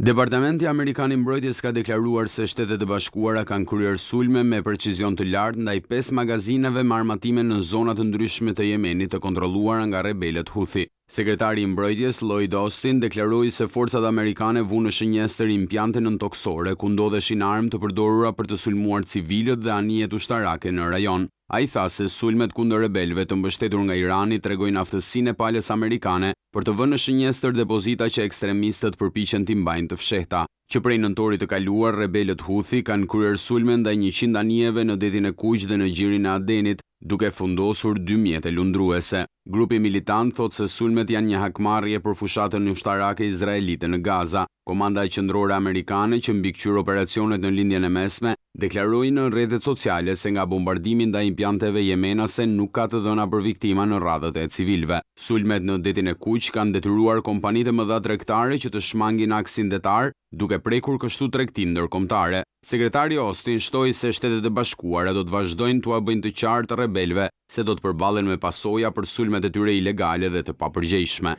Departamenti amerikan i Mbrojtjes ka deklaruar se Shtetet e Bashkuara kanë kryer sulme me precizion të lartë ndaj pesë magazinave me armatime në zona të ndryshme të Jemenit të kontrolluara nga rebelët Houthi. Sekretari i Mbrojtjes, Lloyd Austin, deklaroi se forcat amerikane vunë në shënjestër impiante nëntokësore, ku ndodheshin armë të përdorura për të sulmuar civilët dhe anijet ushtarake në rajon. Ai tha se sulmet kundër rebelëve të mbështetur nga Irani tregojnë aftësinë e palës amerikane për të vënë në shënjestër depozita që ekstremistët përpiqen t'i mbajnë të fshehta. Që prej nëntorit të kaluar, rebelët Houthi kanë kryer sulme ndaj njëqind anijeve në Detin e Kuq dhe në Gjirin e Adenit, duke fundosur dy mjete lundruese. Grupi militant thotë se sulmet janë një hakmarrje për fushatën ushtarake izraelite në Gaza. Komanda Qendrore Amerikane, që mbikëqyr operacionet në Lindjen e Mesme, deklaroi në rrjetet sociale se nga bombardimi ndaj impianteve jemenase nuk ka të dhëna për viktima në radhët e civilëve. Sulmet në Detin e Kuq kanë detyruar kompanitë e mëdha tregtare që të shmangin aksin detar, duke prekur kështu tregtinë ndërkombëtare. Sekretari Austin shtoi se Shtetet e Bashkuara do të vazhdojnë t'ua bëjnë të qartë rebelëve se do të përballen me pasoja për sulmet e tyre ilegale dhe të papërgjegjshme.